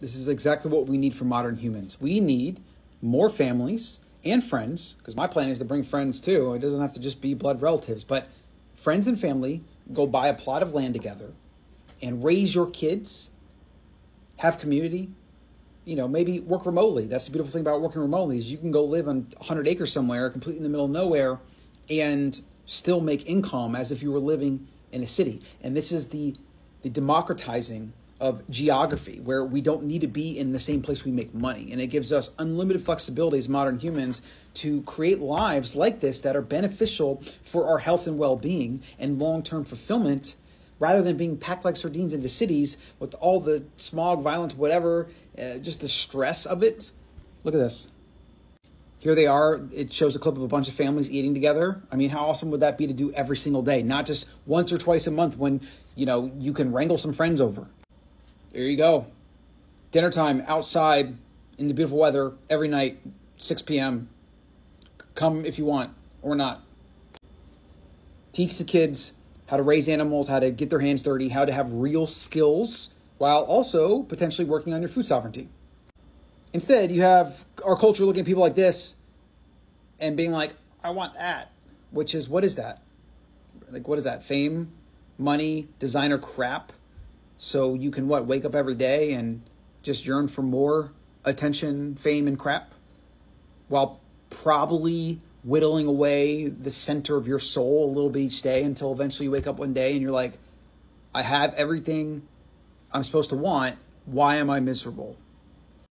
This is exactly what we need for modern humans. We need more families and friends, because my plan is to bring friends too. It doesn't have to just be blood relatives, but friends and family go buy a plot of land together and raise your kids, have community, you know, maybe work remotely. That's the beautiful thing about working remotely is you can go live on 100 acres somewhere, completely in the middle of nowhere, and still make income as if you were living in a city. And this is the the democratizing of geography, where we don't need to be in the same place we make money. And it gives us unlimited flexibility as modern humans to create lives like this that are beneficial for our health and well being and long term fulfillment rather than being packed like sardines into cities with all the smog, violence, whatever, uh, just the stress of it. Look at this. Here they are. It shows a clip of a bunch of families eating together. I mean, how awesome would that be to do every single day, not just once or twice a month when, you know, you can wrangle some friends over. There you go. Dinner time outside in the beautiful weather every night, 6 p.m. Come if you want or not. Teach the kids how to raise animals, how to get their hands dirty, how to have real skills while also potentially working on your food sovereignty. Instead, you have our culture looking at people like this and being like, I want that, which is what is that? Like, what is that? Fame, money, designer crap? So you can what wake up every day and just yearn for more attention, fame, and crap, while probably whittling away the center of your soul a little bit each day until eventually you wake up one day and you're like, I have everything I'm supposed to want. Why am I miserable?